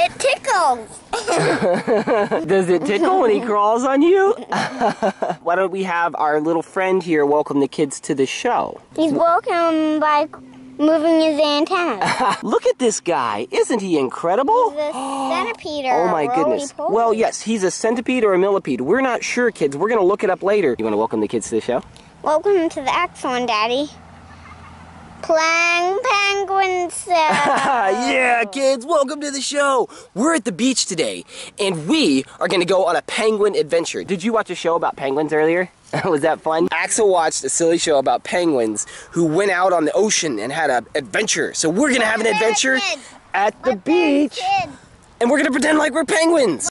It tickles. Does it tickle when he crawls on you? Why don't we have our little friend here welcome the kids to the show? He's welcome by moving his antennas. Look at this guy. Isn't he incredible? the centipede Oh my goodness. roly-poly. Well, yes, he's a centipede or a millipede. We're not sure, kids. We're going to look it up later. You want to welcome the kids to the show? Welcome to the Axel Show, Daddy. Playing penguin. yeah, kids, welcome to the show. We're at the beach today, and we are going to go on a penguin adventure. Did you watch a show about penguins earlier? Was that fun? Axel watched a silly show about penguins who went out on the ocean and had an adventure. So we're going to have an adventure at the beach, and we're going to pretend like we're penguins.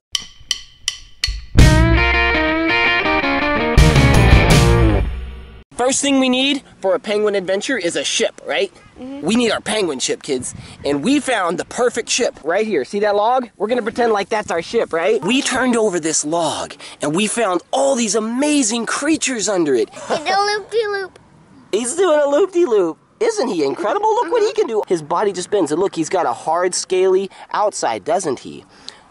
First thing we need for a penguin adventure is a ship, right? Mm-hmm. We need our penguin ship, kids. And we found the perfect ship right here. See that log? We're gonna pretend like that's our ship, right? We turned over this log and we found all these amazing creatures under it. It's a loop-de-loop. He's doing a loop-de-loop. Isn't he incredible? Look what he mm-hmm. can do. His body just bends. And look, he's got a hard, scaly outside, doesn't he?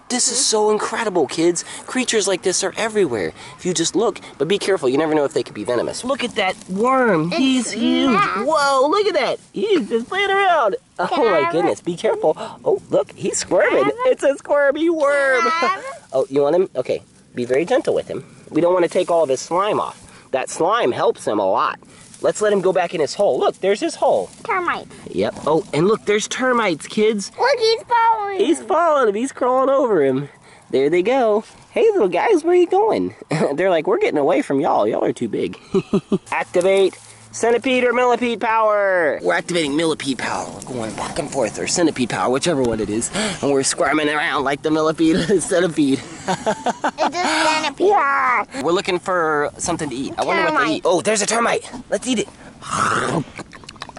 This is so incredible, kids. Creatures like this are everywhere. If you just look, but be careful. You never know if they could be venomous. Look at that worm. He's huge. Whoa, look at that. He's just playing around. Oh I my goodness, be careful. Oh, look, he's squirming. It's a squirmy worm. I have it? oh, you want him? Okay, be very gentle with him. We don't want to take all of his slime off. That slime helps him a lot. Let's let him go back in his hole. Look, there's his hole. Termites. Yep. Oh, and look, there's termites, kids. Look, he's following. He's following him. He's crawling over him. There they go. Hey, little guys, where are you going? They're like, we're getting away from y'all. Y'all are too big. Activate centipede or millipede power. We're activating millipede power. We're going back and forth, or centipede power, whichever one it is. And we're squirming around like the millipede centipede. It's a centipede. We're looking for something to eat. I wonder what they eat. Oh, there's a termite. Let's eat it.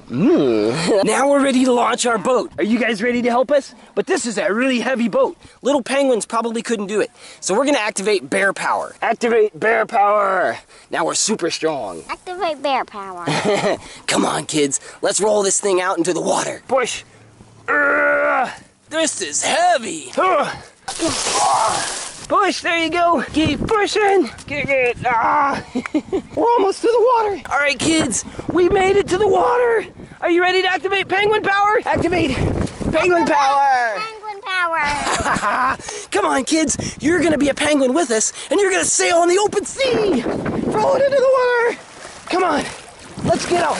Now we're ready to launch our boat. Are you guys ready to help us? But this is a really heavy boat. Little penguins probably couldn't do it. So we're gonna activate bear power. Activate bear power. Now we're super strong. Activate bear power. Come on, kids. Let's roll this thing out into the water. Push. Ugh. this is heavy. Push, there you go. Keep pushing. Kick it. Ah. We're almost to the water. All right, kids, we made it to the water. Are you ready to activate penguin power? Activate penguin power. Penguin power. Come on, kids. You're gonna be a penguin with us, and you're gonna sail on the open sea. Float into the water. Come on. Let's get out.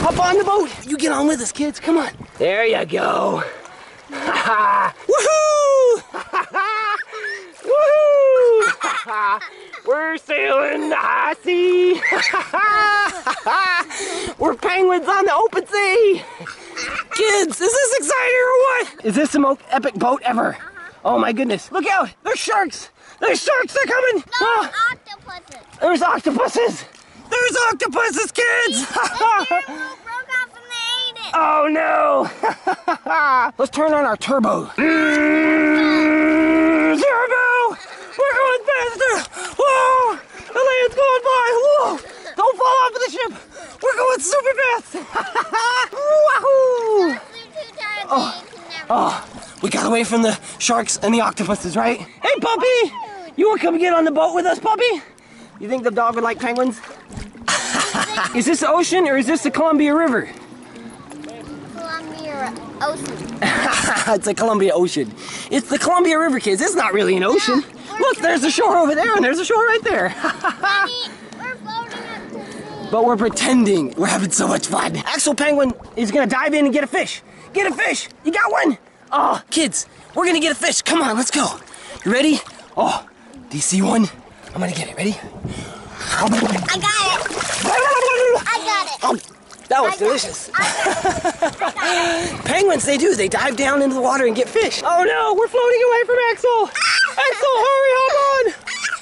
Hop on the boat. You get on with us, kids. Come on. There you go. Woohoo! Woohoo! We're sailing the high sea. We're penguins on the open sea. Kids, is this exciting or what? Is this the most epic boat ever? Oh my goodness. Look out! There's sharks! There's sharks! They're coming! Ah, Octopuses. there's octopuses! There's octopuses, kids! broke off and they ate it. oh no! Let's turn on our turbo. Mm, turbo! We're going faster! Whoa! The land's going by! Whoa! Don't fall off of the ship! We're going super fast! Wahoo! We're too tired. Oh. Oh, we got away from the sharks and the octopuses, right? Hey, puppy! You want to come get on the boat with us, puppy? You think the dog would like penguins? is this the ocean or is this the Columbia River? Columbia Ocean. it's the Columbia Ocean. It's the Columbia River, kids. It's not really an ocean. Look, there's a shore over there and there's a shore right there. Daddy, we're floating up to sea. But we're pretending. We're having so much fun. Axel Penguin is gonna dive in and get a fish. Get a fish. You got one? Oh, kids, we're gonna get a fish. Come on, let's go. You ready? Oh, do you see one? I'm gonna get it. Ready? I got it. I got it. Oh, that was I delicious. I got it. Penguins, they do. They dive down into the water and get fish. Oh no, we're floating away from Axel. Ah! Axel, hurry, hop on.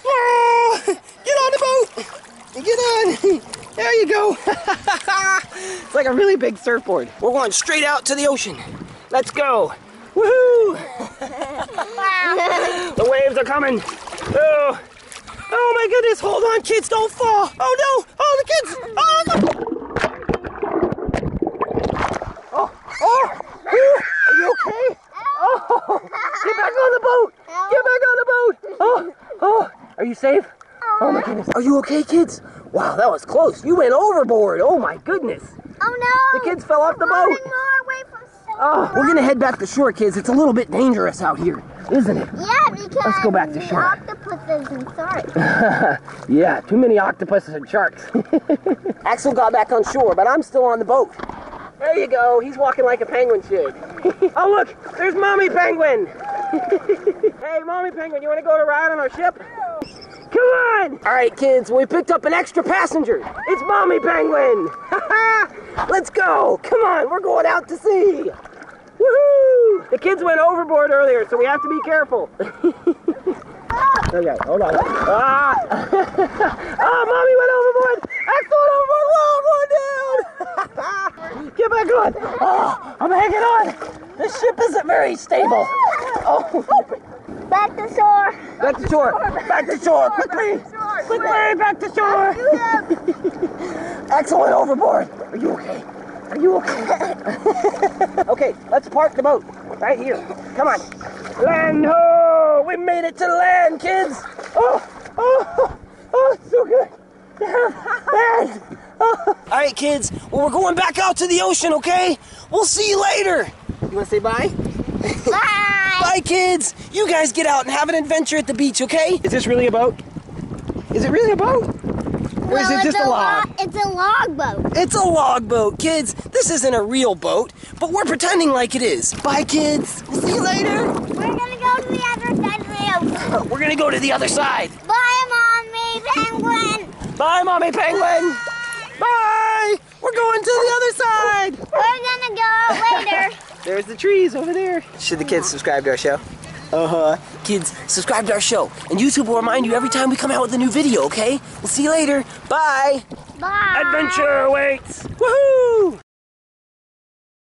Oh, get on the boat. Get on. There you go. it's like a really big surfboard. We're going straight out to the ocean. Let's go. Woohoo! the waves are coming. Oh. oh my goodness, hold on kids, don't fall. Oh no, oh the kids, oh no. Oh, oh, are you okay? Oh, get back on the boat, get back on the boat. Oh, oh, are you safe? Oh my goodness, are you okay kids? Wow, that was close. You went overboard. Oh my goodness. Oh no! The kids fell off the boat. more away from shore. Oh, we're gonna head back to shore, kids. It's a little bit dangerous out here, isn't it? Yeah, because Let's go back to the shore. octopus is inside. Yeah, too many octopuses and sharks. Axel got back on shore, but I'm still on the boat. There you go. He's walking like a penguin should. oh, look, there's Mommy Penguin. hey, Mommy Penguin, you want to go to ride on our ship? Come on! All right, kids, we picked up an extra passenger. It's Mommy Penguin. Let's go. Come on, we're going out to sea. Woohoo! The kids went overboard earlier, so we have to be careful. Okay, hold on. Ah! oh, mommy went overboard! Axel overboard! Whoa, I'm down! Get back on! Oh, I'm hanging on! This ship isn't very stable. Oh, Back to shore. back to shore! Back to shore! Quickly! Quickly! Back to shore! Axel went overboard. Are you okay? Are you okay? okay, let's park the boat right here. Come on. Land ho! We made it to land, kids. Oh, oh, oh, it's so good. Land. Oh. All right, kids. Well, we're going back out to the ocean, okay? We'll see you later. You want to say bye? Bye. Bye, kids. You guys get out and have an adventure at the beach, okay? Is this really a boat? Is it really a boat? Or is Well, it just it's a log? lo- It's a log boat. It's a log boat, kids. This isn't a real boat, but we're pretending like it is. Bye, kids. We'll see you later. We're gonna go to the other side of the ocean. We're gonna go to the other side. Bye, mommy penguin. Bye, mommy penguin. Bye. We're going to the other side. We're gonna go later. There's the trees over there. Should the kids subscribe to our show? Uh huh. Kids, subscribe to our show, and YouTube will remind you every time we come out with a new video. Okay? We'll see you later. Bye. Bye. Adventure awaits. Woohoo!